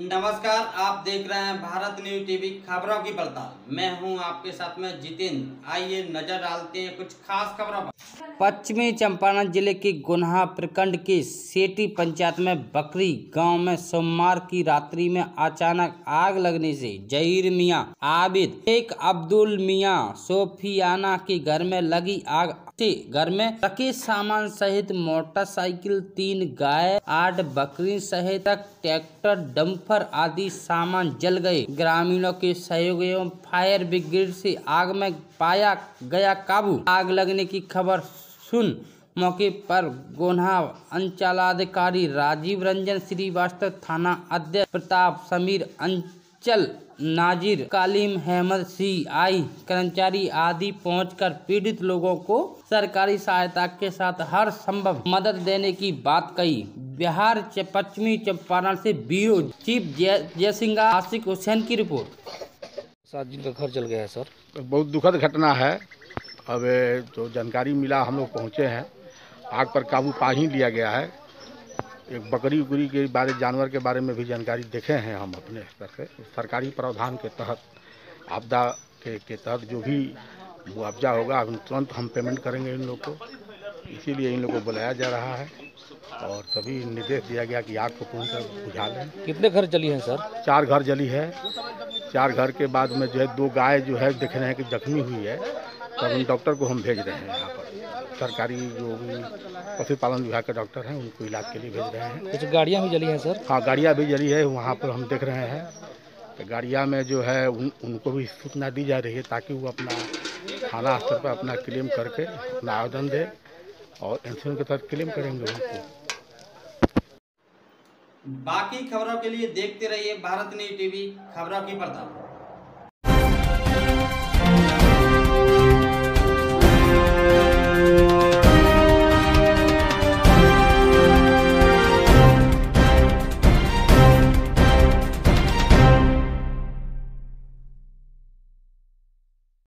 नमस्कार, आप देख रहे हैं भारत न्यूज़ टीवी खबरों की पड़ताल। मैं हूँ आपके साथ में जितेंद्र। आइए नज़र डालते हैं कुछ खास खबरों पर। पश्चिमी चंपारण ज़िले के गुन्हा प्रखंड के सेठी पंचायत में बकरी गाँव में सोमवार की रात्रि में अचानक आग लगने से जहीर मियाँ आबिद। एक अब्दुल मियाँ सोफियाना के घर में लगी आग से घर में रखे सामान सहित मोटरसाइकिल, तीन गाय, आठ बकरी सहित ट्रैक्टर डंपर आदि सामान जल गए। ग्रामीणों के सहयोग एवं फायर ब्रिगेड से आग में पाया गया काबू। आग लगने की खबर सुन मौके पर गोन्हा अंचलाधिकारी राजीव रंजन, श्रीवास्तव थाना अध्यक्ष प्रताप समीर अंचल नाजिर कालिम अहमद सी आई कर्मचारी आदि पहुंचकर पीड़ित लोगों को सरकारी सहायता के साथ हर संभव मदद देने की बात कही। बिहार पश्चिमी चंपारण से ब्यूरो चीफ जय जयसिंगा आशिक हुसैन की रिपोर्ट। सात जिनका घर जल गया है सर। बहुत दुखद घटना है। अब जो जानकारी मिला हम लोग पहुँचे हैं। आग पर काबू पा ही लिया गया है। एक बकरी उकरी के बारे जानवर के बारे में भी जानकारी देखे हैं हम अपने स्तर से सरकारी प्रावधान के तहत आपदा के, के तहत जो भी मुआवजा होगा हम तुरंत हम पेमेंट करेंगे इन लोग को। इसीलिए इन लोग को बुलाया जा रहा है और तभी निर्देश दिया गया कि आग को पूर्ण कर बुझा लें। कितने घर जली हैं सर? चार घर जली है। चार घर के बाद में जो है दो गाय जो है देख रहे हैं कि जख्मी हुई है तब उन डॉक्टर को हम भेज रहे हैं यहाँ पर। सरकारी जो भी पशुपालन विभाग के डॉक्टर हैं उनको इलाज के लिए भेज रहे हैं। कुछ गाड़ियाँ भी जली हैं सर? हाँ गाड़ियाँ भी जली है वहाँ पर हम देख रहे हैं। तो गाड़िया में जो है उन, उनको भी सूचना दी जा रही है ताकि वो अपना थाना स्तर पर अपना क्लेम करके अपना आवेदन दे और इंश्योरेंस के तहत क्लेम करेंगे उनको। बाकी खबरों के लिए देखते रहिए भारत न्यूज़ टीवी खबरों की पड़ताल।